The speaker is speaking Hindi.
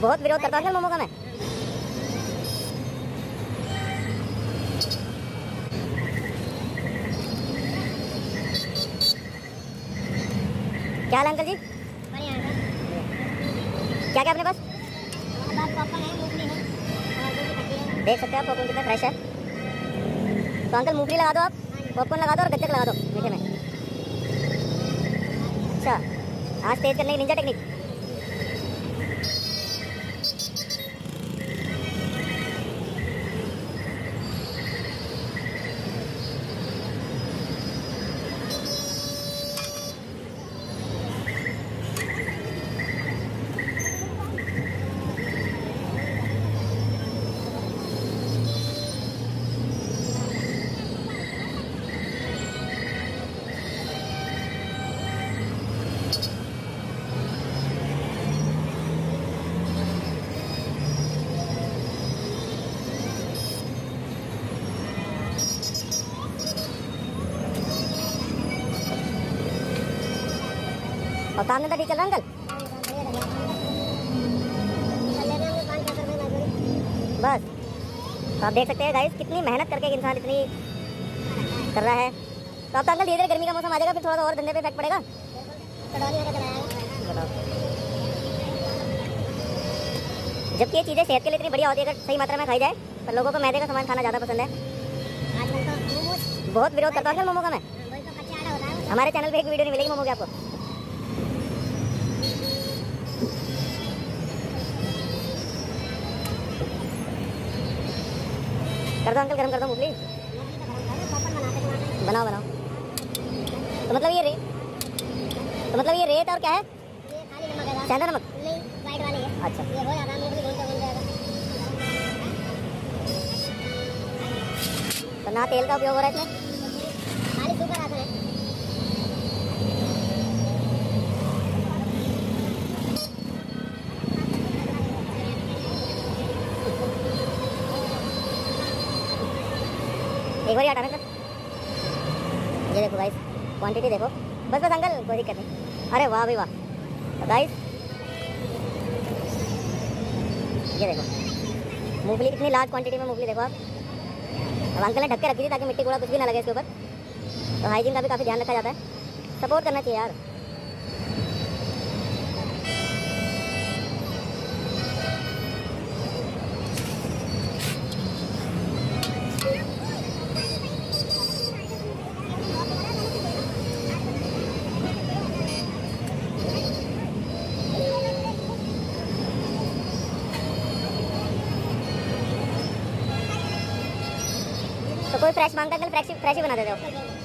बहुत विरोध करता हूँ मोमो का मैं। क्या हाल है अंकल जी? क्या क्या अपने पास? देख सकते हैं आप पॉपकॉर्न कितना फ्रेश है। तो अंकल मूंगफली लगा दो आप। पॉपकॉर्न लगा दो और गज्जक लगा दो मीठे में। अच्छा आज तेज करने की निंजा टेक्निक और धंधा ठीक चल अंकल। बस। तो आप देख सकते हैं गाइस कितनी मेहनत करके इंसान इतनी कर रहा है। तो अब तो अंकल धीरे धीरे गर्मी का मौसम आ जाएगा, फिर थोड़ा सा और धंधे पे इफ़ेक्ट पड़ेगा। जबकि ये चीज़ें सेहत के लिए इतनी बढ़िया होती है, अगर सही मात्रा में खाई जाए, पर लोगों को मैदे का सामान खाना ज़्यादा पसंद है। बहुत विरोध करता हूँ मोमो का मैं? हमारे चैनल पे एक वीडियो नहीं मिलेगी मोमो की आपको? कर दो अंकल, गरम कर दो मूंगफली। बनाओ बनाओ। तो मतलब ये रे तो मतलब ये रेत और क्या है? सेंधा नमक? अच्छा। तो ना तेल का उपयोग हो रहा है इसमें? एक बार हटाना सर ये देखो गाइस क्वांटिटी देखो। बस बस अंकल, कोई दिक्कत नहीं। अरे वाह भाई वाह। तो गाइस ये देखो। मूंगफली कितनी लार्ज क्वांटिटी में मूंगफली देखो आप। अब अंकल ने ढक के रखी थी ताकि मिट्टी, कूड़ा कुछ भी ना लगे इसके ऊपर। तो हाइजीन का भी काफ़ी ध्यान रखा जाता है। सपोर्ट करना चाहिए यार। तो कोई फ्रेश माँगता है फ्रेश फ्रेश ही बना देते हो।